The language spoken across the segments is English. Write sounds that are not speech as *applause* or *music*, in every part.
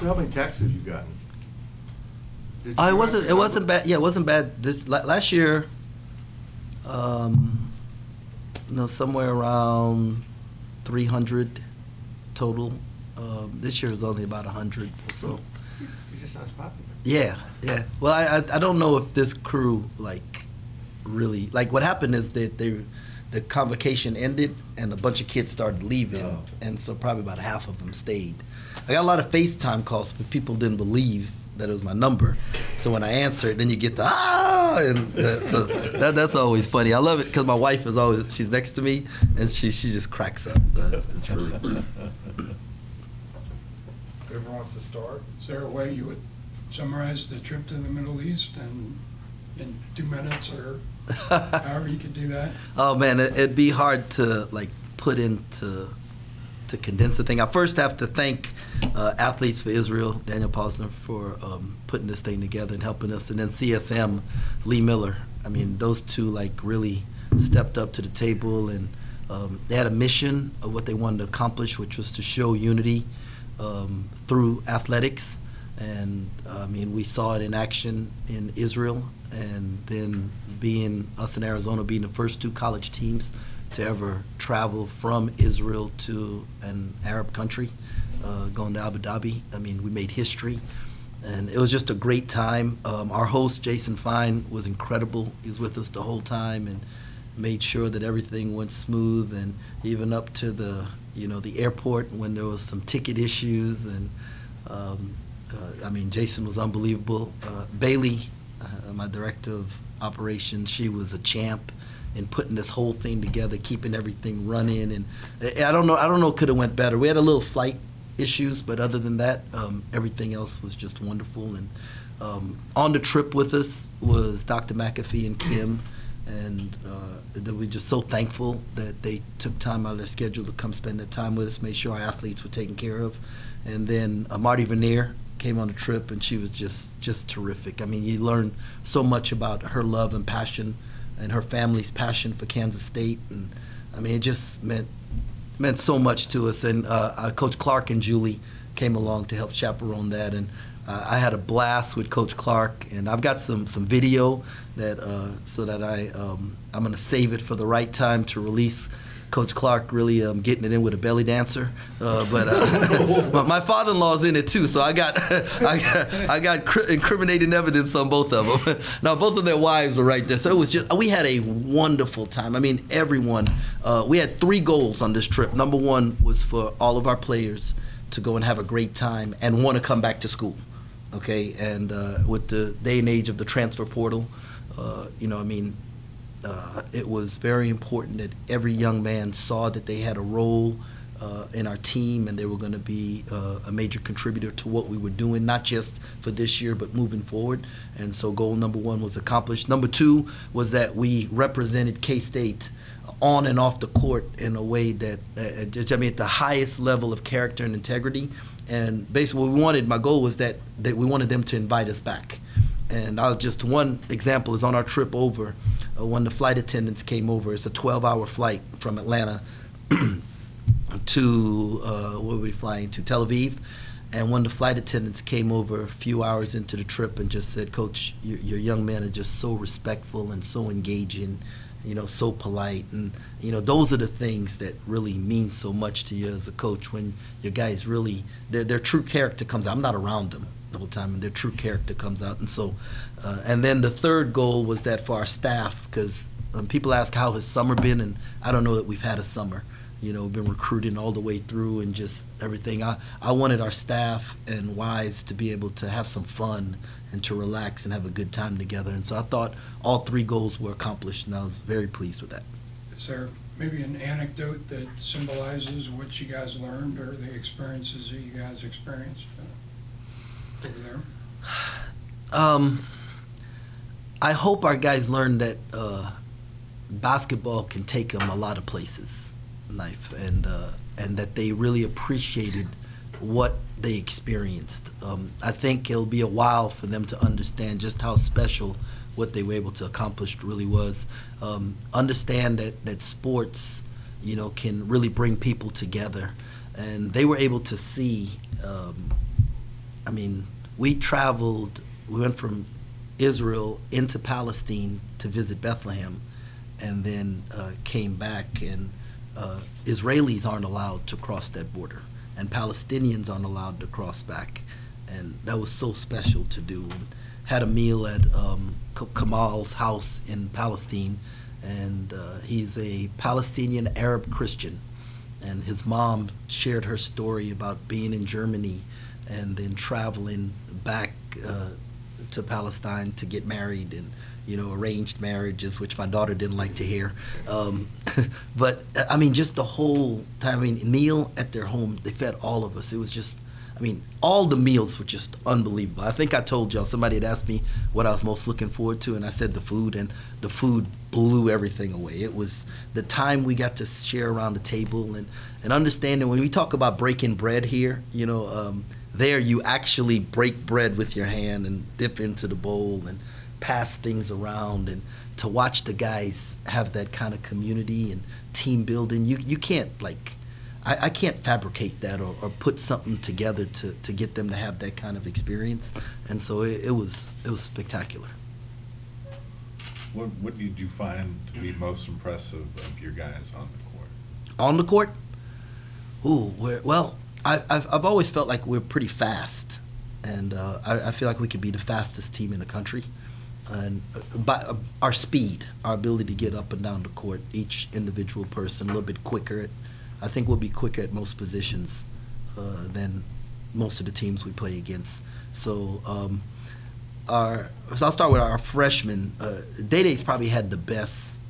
So how many taxes have you gotten? Did Uh, it wasn't. It wasn't bad. Yeah, it wasn't bad. This last year, um, you know, somewhere around three hundred total. Um, this year is only about hundred or so. You're just not popular. Yeah, yeah. Well, I, I I don't know if this crew like really like what happened is that they the convocation ended and a bunch of kids started leaving, Oh. and so probably about half of them stayed. I got a lot of FaceTime calls, but people didn't believe that it was my number. So when I answered, then you get the ah, and that, so that, that's always funny. I love it because my wife is always she's next to me and she she just cracks up. So it's, it's really funny. Whoever wants to start? Is there a way you would summarize the trip to the Middle East and in two minutes or *laughs* however you could do that? Oh man, it, it'd be hard to like put into to condense the thing. I first have to thank uh, Athletes for Israel, Daniel Posner, for um, putting this thing together and helping us, and then CSM, Lee Miller. I mean, those two like really stepped up to the table, and um, they had a mission of what they wanted to accomplish, which was to show unity um, through athletics. And I mean, we saw it in action in Israel, and then being us in Arizona being the first two college teams to ever travel from Israel to an Arab country, uh, going to Abu Dhabi. I mean, we made history, and it was just a great time. Um, our host Jason Fine was incredible. He was with us the whole time and made sure that everything went smooth, and even up to the you know the airport when there was some ticket issues and. Um, I mean, Jason was unbelievable. Uh, Bailey, uh, my director of operations, she was a champ in putting this whole thing together, keeping everything running. And I I don't know, I don't know, could have went better. We had a little flight issues, but other than that, um, everything else was just wonderful. And um, on the trip with us was Dr. McAfee and Kim, and uh, that we're just so thankful that they took time out of their schedule to come spend that time with us, made sure our athletes were taken care of. And then uh, Marty Vanier came on a trip, and she was just just terrific. I mean, you learn so much about her love and passion, and her family's passion for Kansas State, and I mean, it just meant meant so much to us. And uh, uh, Coach Clark and Julie came along to help chaperone that, and uh, I had a blast with Coach Clark. And I've got some some video that uh, so that I um, I'm gonna save it for the right time to release. Coach Clark really um, getting it in with a belly dancer, uh, but uh, *laughs* my, father-in-law's in it too, so I got *laughs* I got, I got cri- incriminating evidence on both of them. *laughs* now both of their wives were right there, so it was just we had a wonderful time. I mean, everyone. Uh, we had three goals on this trip. Number one was for all of our players to go and have a great time and want to come back to school. Okay, and uh, with the day and age of the transfer portal, uh, you know, I mean, uh, it was very important that every young man saw that they had a role uh, in our team and they were going to be uh, a major contributor to what we were doing, not just for this year, but moving forward. And so, goal number one was accomplished. Number two was that we represented K State on and off the court in a way that, uh, I mean, at the highest level of character and integrity. And basically, what we wanted, my goal was that, that we wanted them to invite us back. And I'll just one example is on our trip over, uh, when the flight attendants came over. It's a 12-hour flight from Atlanta *clears throat* to uh, where were we flying to Tel Aviv. And when the flight attendants came over a few hours into the trip and just said, "Coach, your, your young men are just so respectful and so engaging, you know, so polite," and you know, those are the things that really mean so much to you as a coach when your guys really their their true character comes out. I'm not around them the whole time, and their true character comes out. And so, uh, and then the third goal was that for our staff, because um, people ask how has summer been, and I don't know that we've had a summer. You know, been recruiting all the way through and just everything. I, I wanted our staff and wives to be able to have some fun and to relax and have a good time together. And so I thought all three goals were accomplished, and I was very pleased with that. Is there maybe an anecdote that symbolizes what you guys learned or the experiences that you guys experienced? Um, I hope our guys learn that uh, basketball can take them a lot of places life, and uh, and that they really appreciated what they experienced. Um, I think it'll be a while for them to understand just how special what they were able to accomplish really was. Um, understand that that sports, you know, can really bring people together, and they were able to see. Um, I mean, we traveled. We went from Israel into Palestine to visit Bethlehem, and then uh, came back. And uh, Israelis aren't allowed to cross that border, and Palestinians aren't allowed to cross back. And that was so special to do. And had a meal at um, Kamal's house in Palestine, and uh, he's a Palestinian Arab Christian. And his mom shared her story about being in Germany and then traveling back uh, to Palestine to get married and you know arranged marriages, which my daughter didn't like to hear. Um, *laughs* but I mean, just the whole time. I mean, meal at their home, they fed all of us. It was just. I mean, all the meals were just unbelievable. I think I told y'all somebody had asked me what I was most looking forward to, and I said the food, and the food blew everything away. It was the time we got to share around the table and, and understanding when we talk about breaking bread here, you know, um, there you actually break bread with your hand and dip into the bowl and pass things around and to watch the guys have that kind of community and team building you you can't like I, I can't fabricate that or, or put something together to, to get them to have that kind of experience. And so it, it was it was spectacular. What, what did you find to be most impressive of your guys on the court? on the court? Ooh we're, well I, I've, I've always felt like we're pretty fast and uh, I, I feel like we could be the fastest team in the country and uh, by uh, our speed, our ability to get up and down the court, each individual person a little bit quicker. At, I think we'll be quicker at most positions uh, than most of the teams we play against. So, um, our so I'll start with our freshmen. Uh, Dai Dai's probably had the best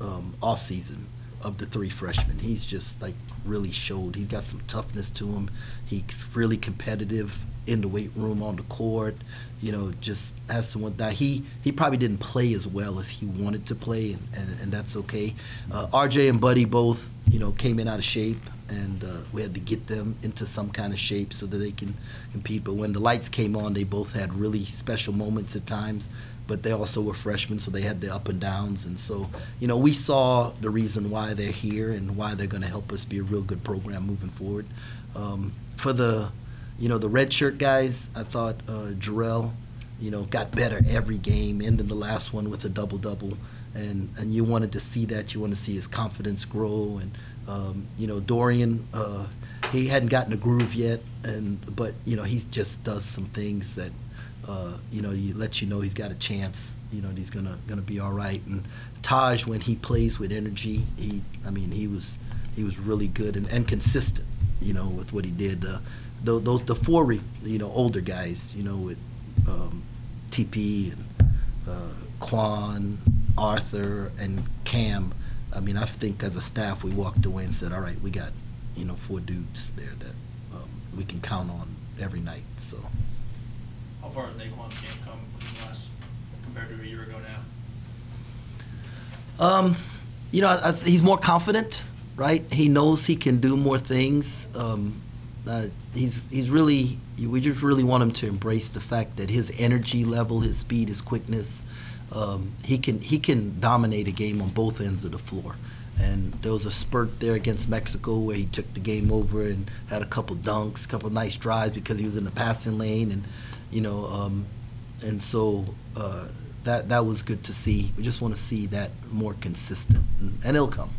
um, off season of the three freshmen. He's just like really showed. He's got some toughness to him. He's really competitive in the weight room on the court you know, just has someone that he he probably didn't play as well as he wanted to play, and, and, and that's okay. Uh, RJ and Buddy both, you know, came in out of shape, and uh, we had to get them into some kind of shape so that they can compete. But when the lights came on, they both had really special moments at times. But they also were freshmen, so they had the up and downs, and so you know we saw the reason why they're here and why they're going to help us be a real good program moving forward. Um, for the you know, the red shirt guys, I thought uh, Jerrell, you know, got better every game, ending the last one with a double double. And, and you wanted to see that. You want to see his confidence grow. And, um, you know, Dorian, uh, he hadn't gotten a groove yet. and But, you know, he just does some things that, uh, you know, you let you know he's got a chance. You know, he's gonna gonna be all right. And Taj, when he plays with energy, he, I mean, he was he was really good and, and consistent. You know, with what he did. Uh, those, those the four you know older guys you know with um, TP and uh, Quan, Arthur, and Cam. I mean, I think as a staff we walked away and said, all right, we got you know four dudes there that um, we can count on every night. So. How far has Nae'Qwan's game come in last compared to a year ago now? Um, you know, I, I, he's more confident, right? He knows he can do more things. Um, uh, he's he's really we just really want him to embrace the fact that his energy level, his speed, his quickness, um, he can he can dominate a game on both ends of the floor. And there was a spurt there against Mexico where he took the game over and had a couple dunks, a couple nice drives because he was in the passing lane, and you know, um, and so uh, that that was good to see. We just want to see that more consistent, and, and it'll come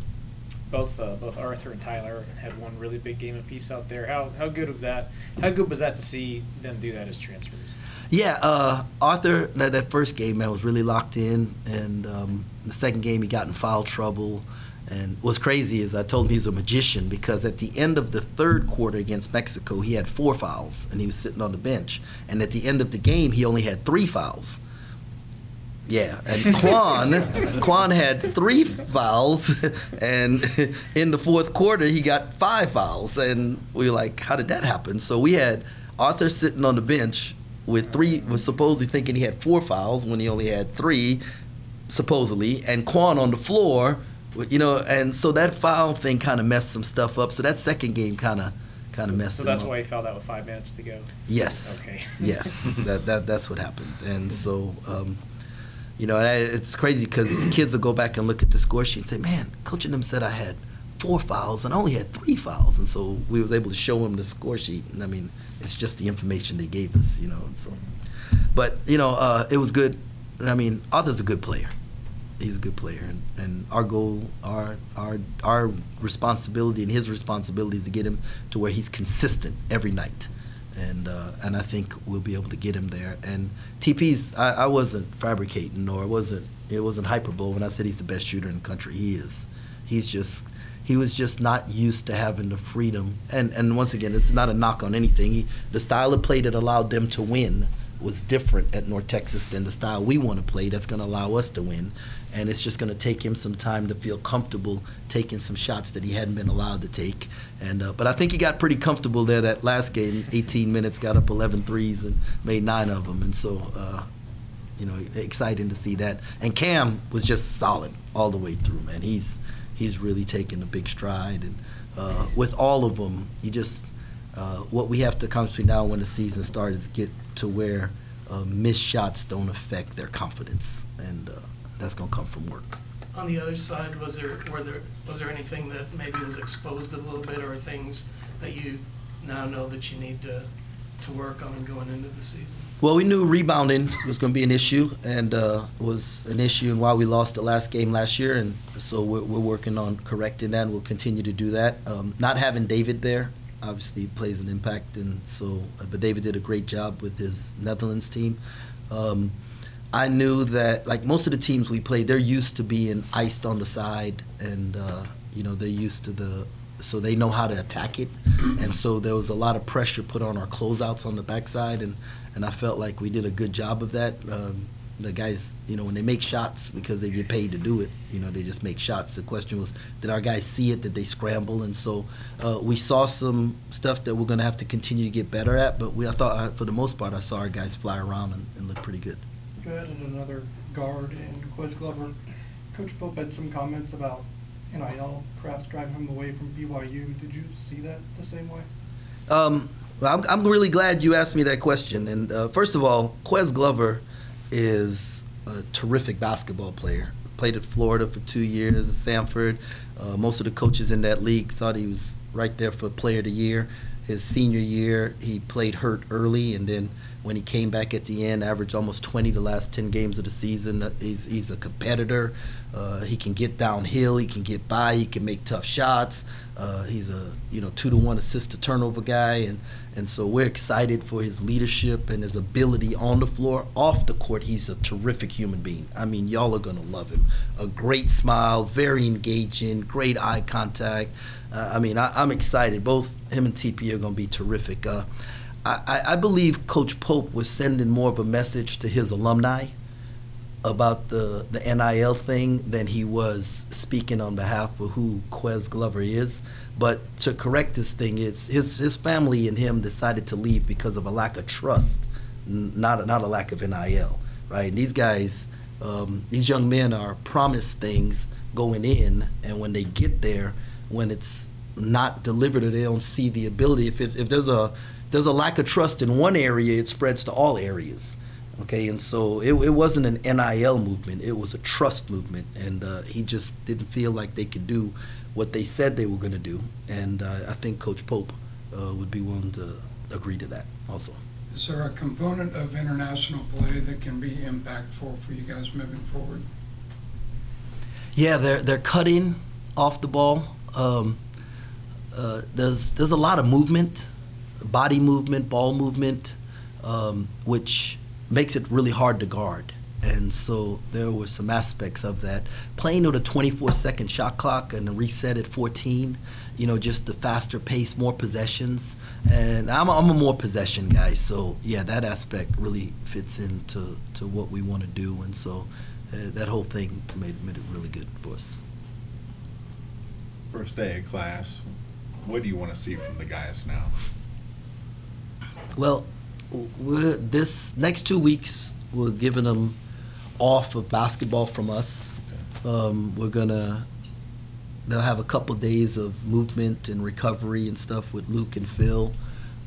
both uh, both Arthur and Tylor had one really big game apiece out there. How how good of that? How good was that to see them do that as transfers? Yeah, uh, Arthur that, that first game man was really locked in, and um, the second game he got in foul trouble. And what's crazy is I told him he was a magician because at the end of the third quarter against Mexico, he had four fouls and he was sitting on the bench. And at the end of the game, he only had three fouls. Yeah, and *laughs* Quan Quan had three fouls, *laughs* and *laughs* in the fourth quarter he got five fouls, and we were like, "How did that happen?" So we had Arthur sitting on the bench with three, was supposedly thinking he had four fouls when he only had three, supposedly, and Quan on the floor, you know, and so that foul thing kind of messed some stuff up. So that second game kind of kind of messed. Up. So that's up. why he fouled out with five minutes to go. Yes. Okay. *laughs* yes, that that that's what happened, and so. Um, you know, it's crazy because kids will go back and look at the score sheet and say, "Man, coach and them said I had four fouls, and I only had three fouls, and so we was able to show him the score sheet. And I mean, it's just the information they gave us, you know. And so, but you know, uh, it was good. I mean, Arthur's a good player. He's a good player, and, and our goal, our our our responsibility, and his responsibility is to get him to where he's consistent every night, and uh, and I think we'll be able to get him there. And TP's, I, I wasn't fabricating, or it wasn't it wasn't hyperbole when I said he's the best shooter in the country. He is. He's just he was just not used to having the freedom. And and once again, it's not a knock on anything. He, the style of play that allowed them to win was different at North Texas than the style we want to play that's going to allow us to win. And it's just going to take him some time to feel comfortable taking some shots that he hadn't been allowed to take. And uh, but I think he got pretty comfortable there that last game. 18 minutes, got up 11 threes and made nine of them. And so. Uh, you know, exciting to see that. And Cam was just solid all the way through, man. He's he's really taken a big stride, and uh, with all of them, you just uh, what we have to concentrate now when the season starts is get to where uh, missed shots don't affect their confidence, and uh, that's gonna come from work. On the other side, was there, were there, was there anything that maybe was exposed a little bit, or things that you now know that you need to, to work on going into the season? Well, we knew rebounding was going to be an issue, and uh, was an issue, and why we lost the last game last year, and so we're, we're working on correcting that. and We'll continue to do that. Um, not having David there obviously plays an impact, and so, uh, but David did a great job with his Netherlands team. Um, I knew that, like most of the teams we played, they're used to being iced on the side, and uh, you know they're used to the, so they know how to attack it, *clears throat* and so there was a lot of pressure put on our closeouts on the backside, and and I felt like we did a good job of that. Um, the guys, you know, when they make shots because they get paid to do it, you know, they just make shots. The question was, did our guys see it? Did they scramble? And so uh, we saw some stuff that we're going to have to continue to get better at. But we, I thought, for the most part, I saw our guys fly around and, and look pretty good. You added another guard in Ques Glover. Coach Pope had some comments about NIL perhaps driving him away from BYU. Did you see that the same way? Um, well, I'm, I'm really glad you asked me that question. And uh, first of all, Ques Glover is a terrific basketball player. Played at Florida for two years, at Samford. Uh, most of the coaches in that league thought he was right there for Player of the Year. His senior year, he played hurt early, and then when he came back at the end, averaged almost 20 the last 10 games of the season. He's, he's a competitor. Uh, he can get downhill. He can get by. He can make tough shots. Uh, he's a you know two to one assist to turnover guy, and and so we're excited for his leadership and his ability on the floor. Off the court, he's a terrific human being. I mean, y'all are gonna love him. A great smile, very engaging, great eye contact. Uh, I mean, I, I'm excited. Both him and TP are gonna be terrific. Uh, I- I believe Coach Pope was sending more of a message to his alumni about the, the NIL thing than he was speaking on behalf of who Ques Glover is. But to correct this thing, it's his, his family and him decided to leave because of a lack of trust, not, a- not a lack of NIL, right? And these guys, um, these young men are promised things going in, and when they get there, when it's not delivered or they don't see the ability, if, it's, if there's, a, there's a lack of trust in one area, it spreads to all areas. Okay, and so it, it wasn't an NIL movement; it was a trust movement, and uh, he just didn't feel like they could do what they said they were going to do. And uh, I think Coach Pope uh, would be willing to agree to that also. Is there a component of international play that can be impactful for you guys moving forward? Yeah, they're they're cutting off the ball. Um, uh, there's there's a lot of movement, body movement, ball movement, um, which makes it really hard to guard. And so there were some aspects of that. Playing with a 24 second shot clock and a reset at 14, you know, just the faster pace, more possessions. And I'm a, I'm a more possession guy, so yeah, that aspect really fits into to what we want to do. And so uh, that whole thing made, made it really good for us. First day of class, what do you want to see from the guys now? Well, we're, this next two weeks, we're giving them off of basketball from us. Um, we're gonna, they'll have a couple days of movement and recovery and stuff with Luke and Phil.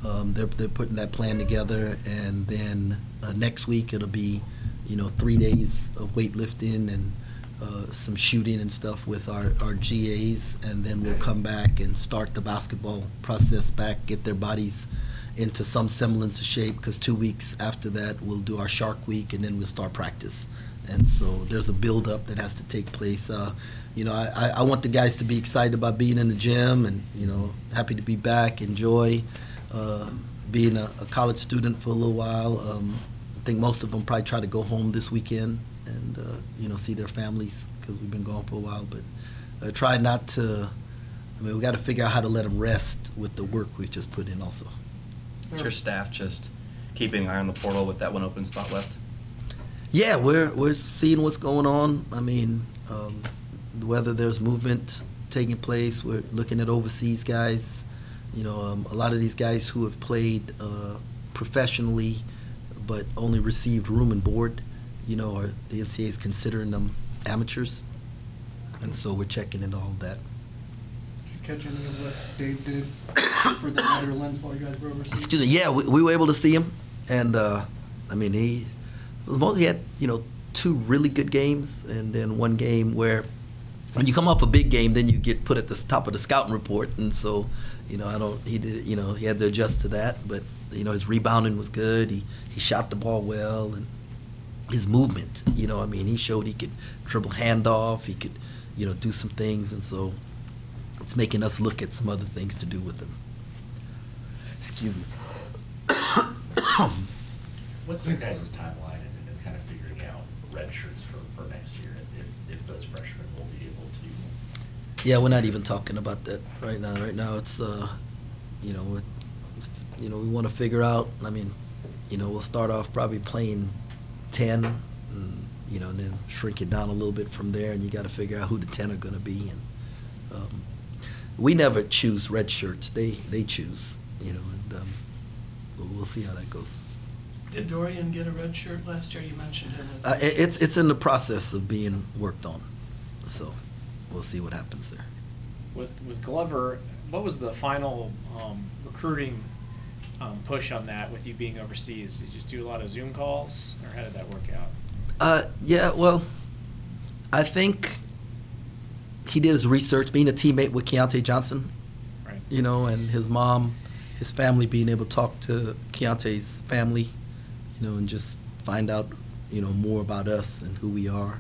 Um, they're, they're putting that plan together, and then uh, next week it'll be, you know, three days of weightlifting and uh, some shooting and stuff with our, our GAs, and then we'll come back and start the basketball process back, get their bodies into some semblance of shape, because two weeks after that, we'll do our Shark Week, and then we'll start practice. And so there's a build-up that has to take place. Uh, you know, I, I- want the guys to be excited about being in the gym, and, you know, happy to be back, enjoy uh, being a, a college student for a little while. Um, I think most of them probably try to go home this weekend and, uh, you know, see their families because we've been gone for a while. But uh, try not to, I mean, we got to figure out how to let them rest with the work we've just put in also. Your staff just keeping an eye on the portal with that one open spot left? Yeah, we're, we're seeing what's going on. I mean, um, whether there's movement taking place, we're looking at overseas guys. You know, um, a lot of these guys who have played uh, professionally but only received room and board, you know, are, the NCAA is considering them amateurs. And so we're checking into all of that. Catch any of what Dave did for the Netherlands while you guys were overseas? Excuse me. Yeah, we, we were able to see him, and uh, I mean, he most he had you know two really good games, and then one game where when you come off a big game, then you get put at the top of the scouting report, and so you know I don't he did you know he had to adjust to that, but you know his rebounding was good. He he shot the ball well, and his movement. You know, I mean, he showed he could dribble handoff. He could you know do some things, and so it's making us look at some other things to do with them. Excuse me. What's your guys' timeline and, in kind of figuring out red shirts for, for next year, if, if those freshmen will be able to? Yeah, we're not even talking about that right now. Right now, it's uh, you know, it, you know, we want to figure out. I mean, you know, we'll start off probably playing ten, and, you know, and then shrink it down a little bit from there. And you got to figure out who the ten are going to be. And um, we never choose red shirts; they they choose. You know, and um, we'll, we'll see how that goes. Did Dorian get a red shirt last year? You mentioned him. Uh, it, it's it's in the process of being worked on, so we'll see what happens there. With, with Glover, what was the final um, recruiting um, push on that with you being overseas? Did you just do a lot of Zoom calls, or how did that work out? Uh, yeah, well, I think he did his research, being a teammate with Keyontae Johnson, Right. you know, and his mom, his family being able to talk to Keyontae's family, you know, and just find out, you know, more about us and who we are.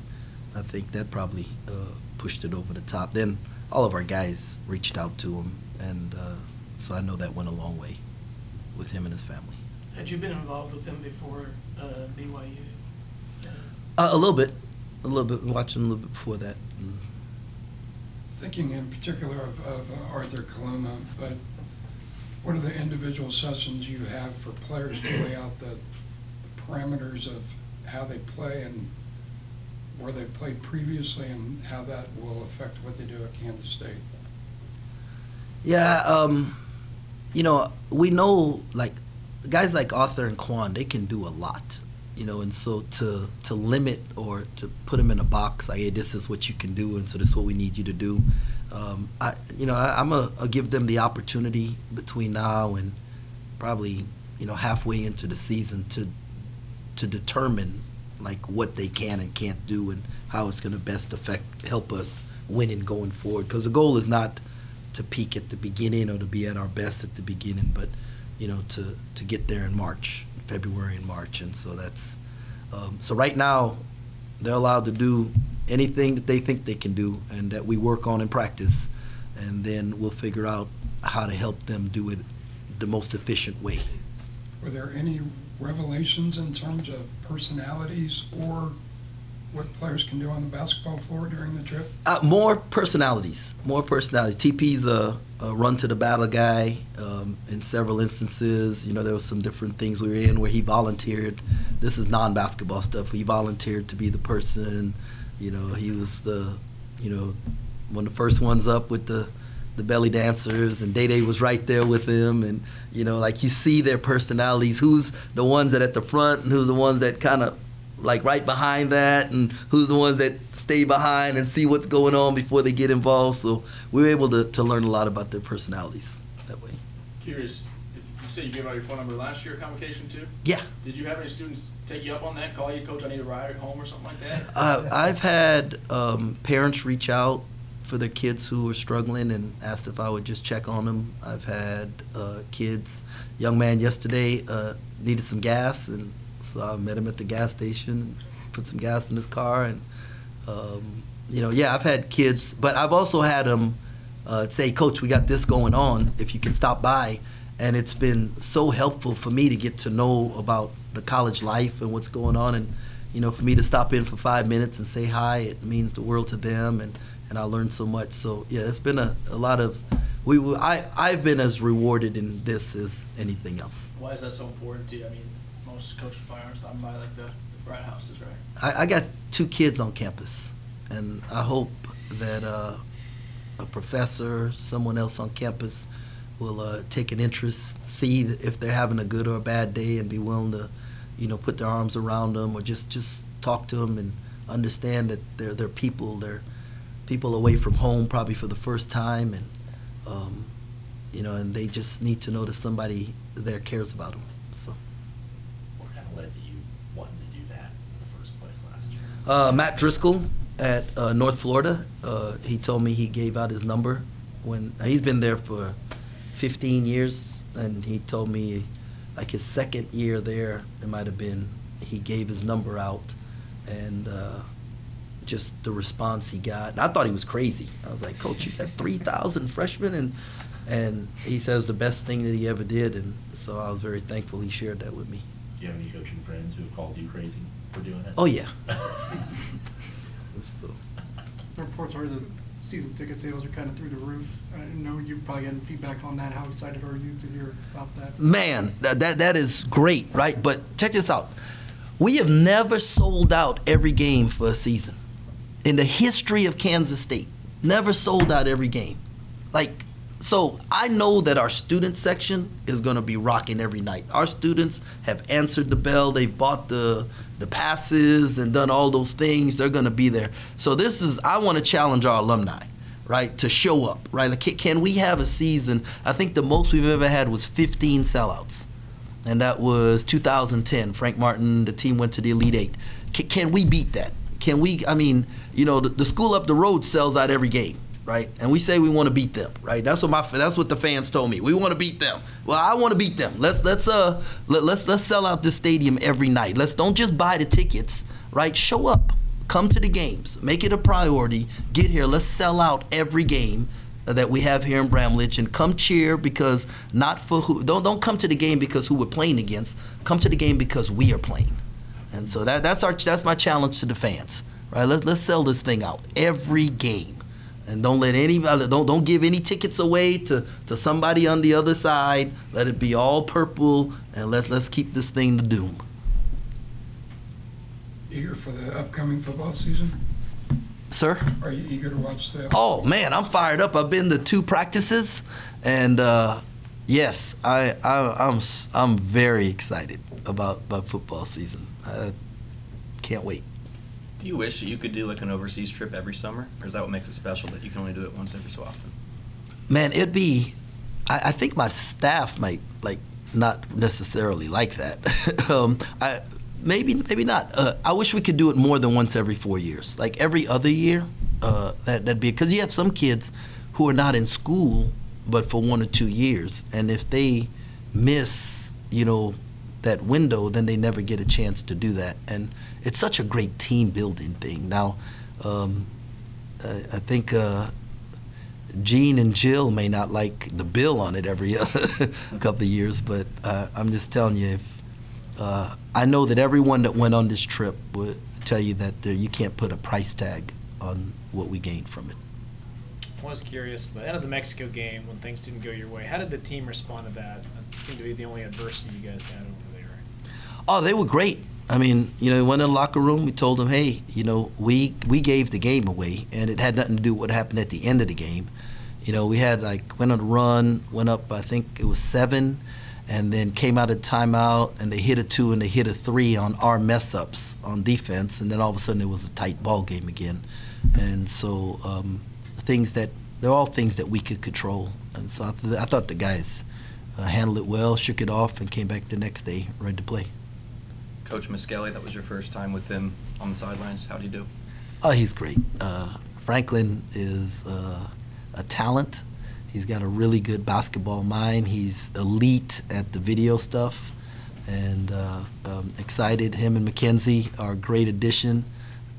I think that probably uh, pushed it over the top. Then all of our guys reached out to him, and uh, so I know that went a long way with him and his family. Had you been involved with him before uh, BYU? Uh, a little bit, a little bit, watching a little bit before that. Mm. Thinking in particular of, of uh, Arthur Kaluma, but what are the individual sessions you have for players to lay out the parameters of how they play and where they played previously and how that will affect what they do at Kansas State? Yeah, um, you know, we know like guys like Arthur and Quan, they can do a lot, you know, and so to to limit or to put them in a box like, hey, this is what you can do, and so this is what we need you to do. Um, I, you know, I, I'm a, I'll give them the opportunity between now and probably you know halfway into the season to to determine like what they can and can't do and how it's going to best affect help us winning going forward because the goal is not to peak at the beginning or to be at our best at the beginning but you know to to get there in March February and March and so that's um, so right now they're allowed to do anything that they think they can do and that we work on in practice and then we'll figure out how to help them do it the most efficient way. Were there any revelations in terms of personalities or what players can do on the basketball floor during the trip? Uh, more personalities. More personalities. TP's a, a run to the battle guy. Um, in several instances, you know, there was some different things we were in where he volunteered. This is non-basketball stuff. He volunteered to be the person. You know, he was the, you know, one of the first ones up with the, the belly dancers, and Dai Dai was right there with him. And you know, like you see their personalities. Who's the ones that at the front, and who's the ones that kind of like right behind that, and who's the ones that stay behind and see what's going on before they get involved. So we were able to, to learn a lot about their personalities that way. Curious, if you said you gave out your phone number last year at convocation too? Yeah. Did you have any students take you up on that, call you, coach, I need a ride at home or something like that? Uh, I've had um, parents reach out for their kids who were struggling and asked if I would just check on them. I've had uh, kids, young man yesterday uh, needed some gas, and so I met him at the gas station, put some gas in his car, and um, you know, yeah, I've had kids, but I've also had them uh, say, "Coach, we got this going on. If you can stop by." And it's been so helpful for me to get to know about the college life and what's going on, and you know, for me to stop in for five minutes and say hi, it means the world to them, and, and I learned so much. So yeah, it's been a, a lot of, we, I I've been as rewarded in this as anything else. Why is that so important to you? I mean, most coaches probably aren't stopping by like the the frat houses, right? I, I got two kids on campus, and I hope that uh, a professor, someone else on campus, will uh, take an interest, see if they're having a good or a bad day, and be willing to, you know, put their arms around them or just just talk to them and understand that they're they're people, they're people away from home probably for the first time, and um, you know, and they just need to know that somebody there cares about them. So. What kind of led to you wanting to do that in the first place last year? Uh, Matt Driscoll at uh, North Florida. Uh, he told me he gave out his number when he's been there for 15 years, and he told me like his second year there, it might have been he gave his number out, and uh, just the response he got. And I thought he was crazy. I was like, Coach, you got 3,000 freshmen, and and he says the best thing that he ever did, and so I was very thankful he shared that with me. Do you have any coaching friends who have called you crazy for doing it? Oh yeah. *laughs* The reports are that season ticket sales are kind of through the roof. I know you're probably getting feedback on that. How excited are you to hear about that? Man, that, that, that is great, right? But check this out. We have never sold out every game for a season. In the history of Kansas State, never sold out every game. Like, so I know that our student section is going to be rocking every night. Our students have answered the bell. They've bought the the passes and done all those things. They're going to be there. So this is I want to challenge our alumni, right, to show up, right? Like, can- we have a season? I think the most we've ever had was 15 sellouts, and that was 2010. Frank Martin, the team went to the Elite Eight. Can, can we beat that? Can we? I mean, you know, the, the school up the road sells out every game right? And we say we want to beat them, right? That's what my that's what the fans told me. We want to beat them. Well, I want to beat them. Let's let's uh let, let's let's sell out this stadium every night. Let's don't just buy the tickets, right? Show up. Come to the games. Make it a priority. Get here. Let's sell out every game that we have here in Bramlage and come cheer because not for who don't don't come to the game because who we're playing against. Come to the game because we are playing. And so that that's our that's my challenge to the fans. Right? Let's let's sell this thing out every game and don't let anybody don't don't give any tickets away to, to somebody on the other side. Let it be all purple, and let let's keep this thing to doom. Eager for the upcoming football season? Sir? Are you eager to watch the? Oh man, I'm fired up. I've been to two practices, and uh, yes, I, I I'm s- I'm very excited about about football season. I can't wait. Do you wish that you could do like an overseas trip every summer, or is that what makes it special that you can only do it once every so often? Man, it'd be. I, I think my staff might like not necessarily like that. *laughs* um, I maybe maybe not. Uh, I wish we could do it more than once every four years, like every other year. Uh, that that'd be because you have some kids who are not in school but for one or two years, and if they miss, you know, that window, then they never get a chance to do that. And it's such a great team building thing. Now, um, I, I think. Uh, Gene and Jill may not like the bill on it every *laughs* couple of years, but uh, I'm just telling you, if uh, I know that everyone that went on this trip would tell you that there, you can't put a price tag on what we gained from it. I was curious, the end of the Mexico game, when things didn't go your way, how did the team respond to that? That seemed to be the only adversity you guys had over. Oh, they were great. I mean, you know, we went in the locker room. We told them, hey, you know, we we gave the game away, and it had nothing to do with what happened at the end of the game. You know, we had like went on a run, went up. I think it was seven, and then came out of timeout, and they hit a two and they hit a three on our mess ups on defense, and then all of a sudden it was a tight ball game again. And so um, things that they're all things that we could control, and so I, th- I thought the guys uh, handled it well, shook it off, and came back the next day ready to play. Coach Miskelly, that was your first time with him on the sidelines. How'd you do? Oh, he's great. Uh, Franklin is uh, a talent. He's got a really good basketball mind. He's elite at the video stuff, and uh, um, excited. Him and Mackenzie are a great addition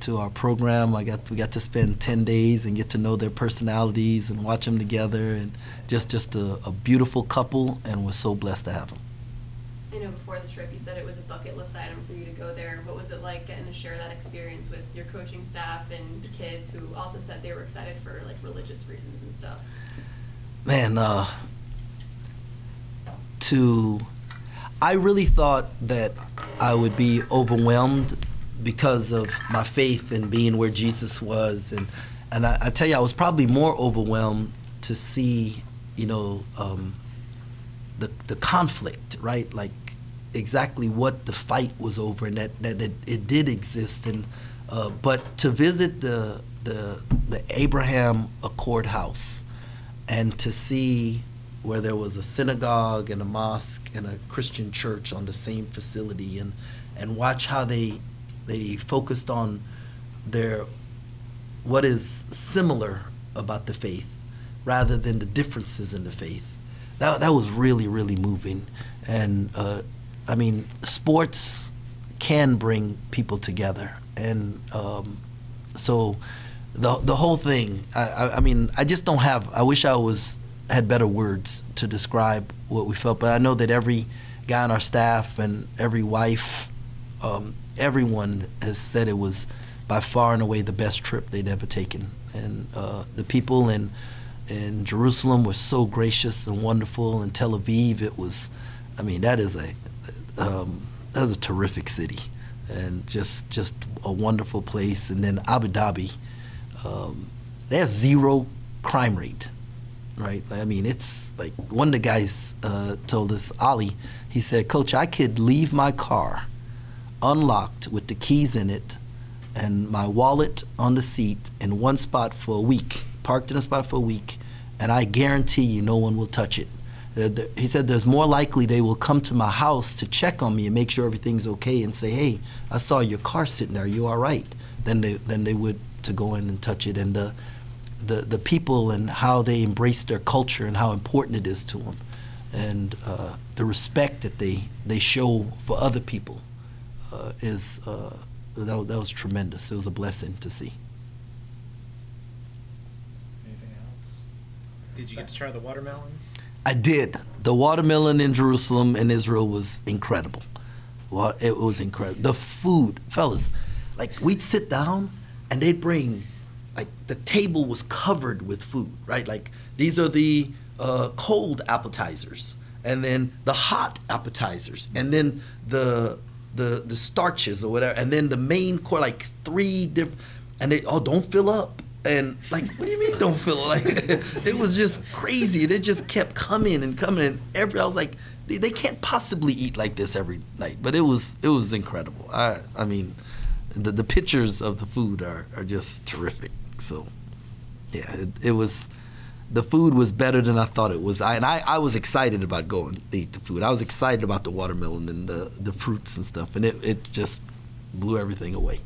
to our program. I got we got to spend ten days and get to know their personalities and watch them together, and just just a, a beautiful couple. And we're so blessed to have them. I know before the trip you said it was a bucket list item for you to go there. What was it like getting to share that experience with your coaching staff and kids who also said they were excited for like religious reasons and stuff? man, uh, to, I really thought that I would be overwhelmed because of my faith and being where Jesus was, and and I, I tell you, I was probably more overwhelmed to see, you know, um, the the conflict, right? Like exactly what the fight was over, and that that it, it did exist, and uh, but to visit the the the Abraham Accord House and to see where there was a synagogue and a mosque and a Christian church on the same facility and and watch how they they focused on their what is similar about the faith rather than the differences in the faith. That that was really really moving, and uh, I mean sports can bring people together, and um, so the the whole thing. I, I, I mean, I just don't have. I wish I was had better words to describe what we felt, but I know that every guy on our staff and every wife, um, everyone has said it was by far and away the best trip they'd ever taken, and uh, the people in in Jerusalem was so gracious and wonderful. and Tel Aviv, it was. I mean, that is a um, that is a terrific city, and just just a wonderful place. And then Abu Dhabi um, they have zero crime rate, right? I mean, it's like one of the guys uh, told us, Ali, he said, Coach, I could leave my car unlocked with the keys in it and my wallet on the seat in one spot for a week, parked in a spot for a week, and I guarantee you no one will touch it. He said there's more likely they will come to my house to check on me and make sure everything's okay and say, hey, I saw your car sitting there, are you all right? Than they, than they would to go in and touch it, and the the the people and how they embrace their culture and how important it is to them, and uh, the respect that they they show for other people uh, is uh, that that was tremendous. It was a blessing to see. Anything else? Did you get to try the watermelon? I did. The watermelon in Jerusalem and Israel was incredible. Well, it was incredible. The food, fellas, like we'd sit down and they'd bring like the table was covered with food, right? Like these are the uh, cold appetizers, and then the hot appetizers, and then the the the starches or whatever, and then the main core, like three different, and they oh don't fill up, and like what do you mean don't feel? Like *laughs* it was just crazy, and it just kept coming and coming, and every I was like they, they can't possibly eat like this every night, but it was it was incredible. I I mean the, the pictures of the food are, are just terrific. So, yeah, it, it was the food was better than I thought it was. I, and I, I was excited about going to eat the food. I was excited about the watermelon and the, the fruits and stuff, and it, it just blew everything away.